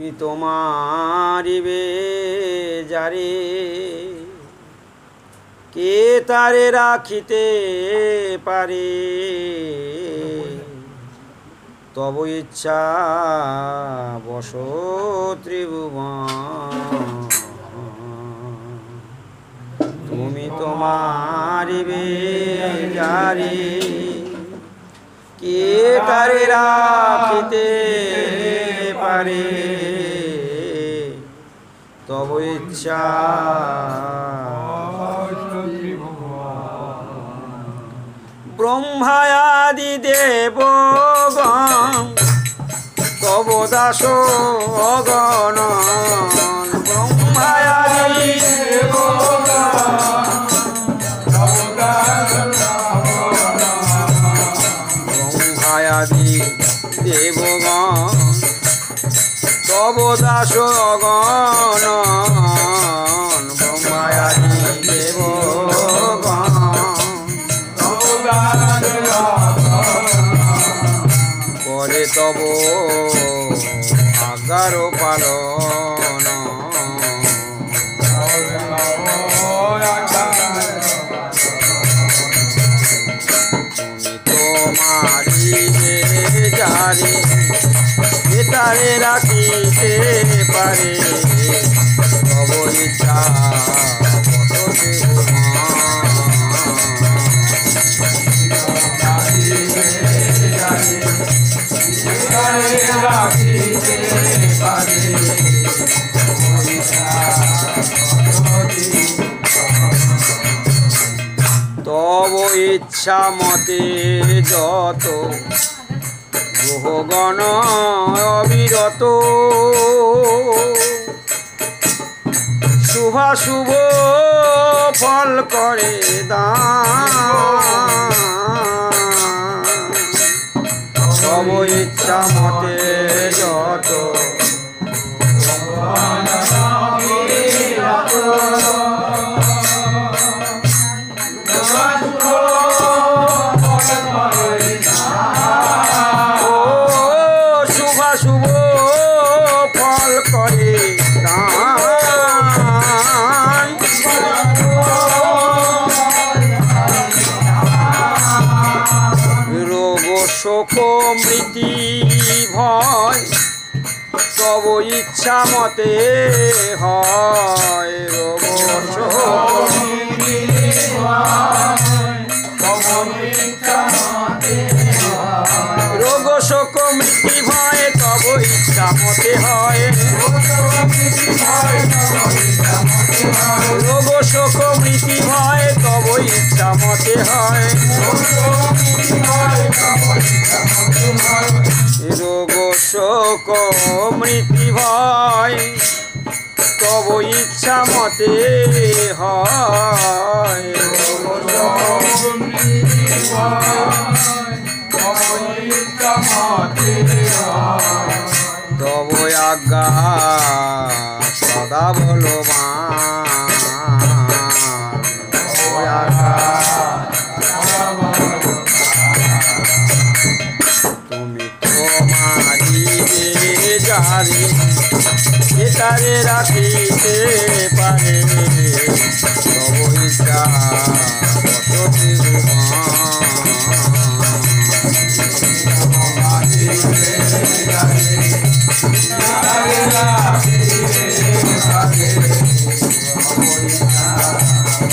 তুমি তোমারিবে যারে? কে তারে রাখিতে পারে? তব ইচ্ছা বস তুমি তোমারিবে যারে? কে তারে রাখিতে পারে? তব ইচ্ছা ব্রহ্মায়াদি দেবগণ তব দাস অগণ। দেবগণ তব দাস অগণ। ইচ্ছা মতে যত গ্রহগণ অবিরত। শুভাশুভ শুভ ফল করে দান। মৃতি ভয় তব ইচ্ছা মতে হয় রোগ শোক মৃত্যু ভয়, তব ইচ্ছা মতে হয়। রোগ শোক মৃত্যু ভয়, তব ইচ্ছা মতে হয়। শোক মৃত্যু ভয় তব ইচ্ছা মতে হয়। তব আজ্ঞা পারে।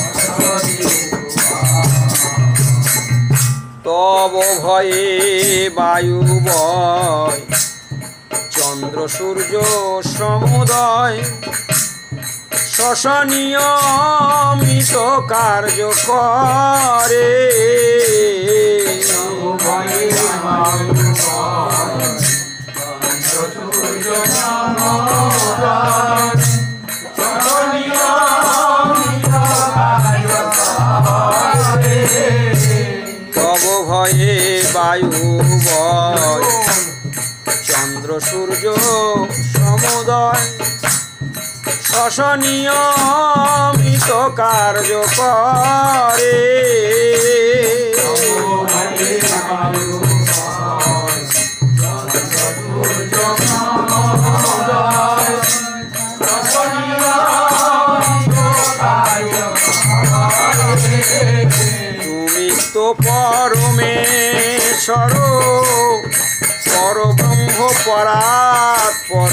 ইচ্ছা বসতি তব ভয়ে বায়ু বয় চন্দ্র সূর্য সমুদয় শশনিয়মিত কার্য করে। তব ভয়ে বয়। চন্দ্র সূর্য সমুদয় অসনিয়মিত কার্য করে। তুমি তো পরমেশ্বর পরব্রহ্ম পরাৎপর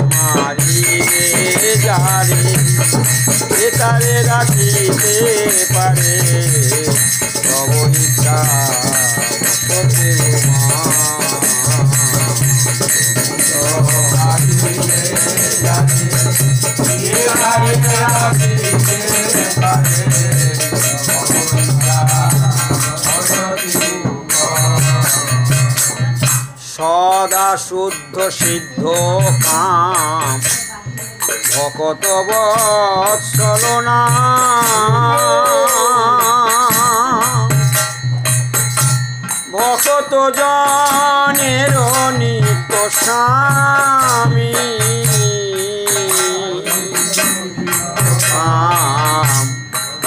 তো মারিবে যারে এ তারে রাখিতে পারে তব ইচ্ছা মতো সদা শুদ্ধ সিদ্ধ কাম। ভকত বৎসল ভকত জনের নিত্য স্বামী।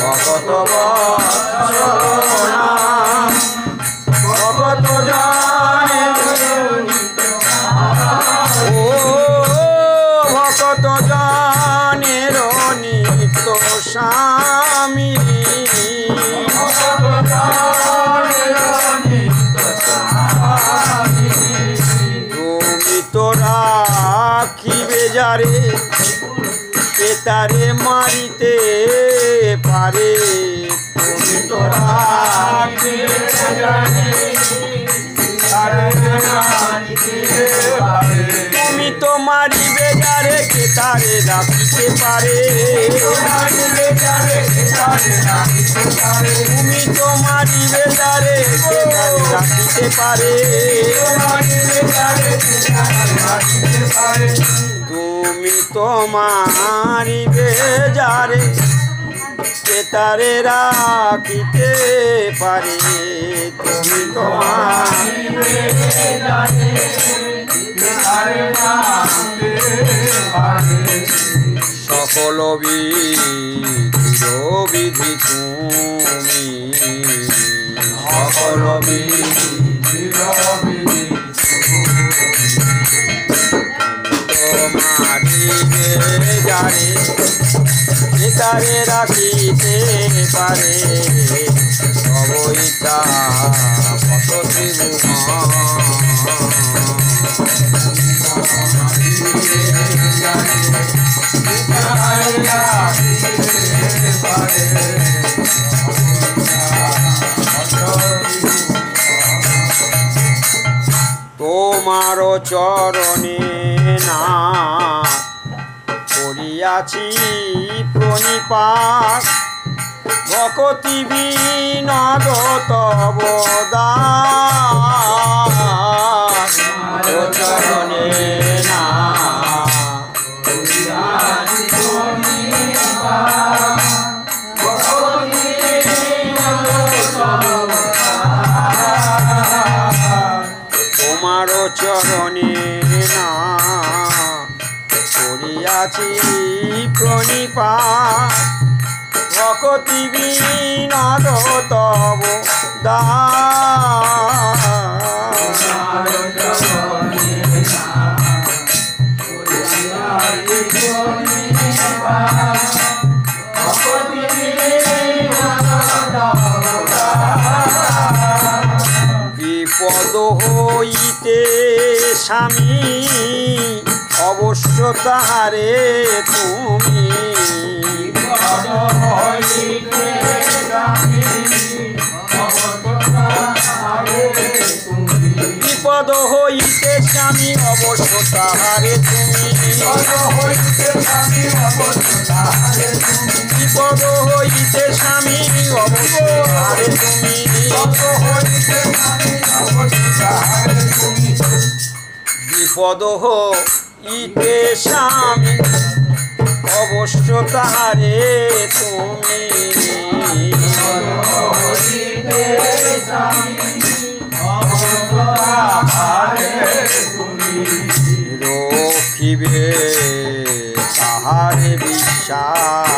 ভকত বৎসল তারে মারিতে পারে, তুমি তুমি তো মারিবে যারে কে তারে রাখিতে পারে। তুমি তো মারিবে যারে কে তারে রাখিতে পারে। তুমি তো মারিবে যারে কে তারে রাখিতে পারে তুমি তো মারিবে সকল বিধি তুমি। তারে রাখিতে পারে ইচ্ছা কত ত্রিভুবন তোমার চরণে করিয়াছি প্রণিপাত। ভকতি বিনগত তব দাস। চরণে স্বামী, অবশ্য তাহারে তুমি। বিপদ হইতে স্বামী, অবশ্য তাহারে তুমি। বিপদ হইতে স্বামী, অবশ্য তাহারে তুমি। বিপদ হইতে স্বামী অবশ্য তাহারে তুমি রখিবে তাহারে বিশ্বাস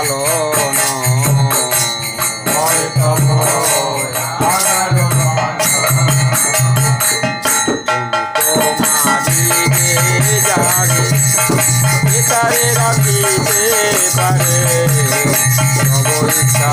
পালন মারিবে রাখিতে পারে সব ইচ্ছা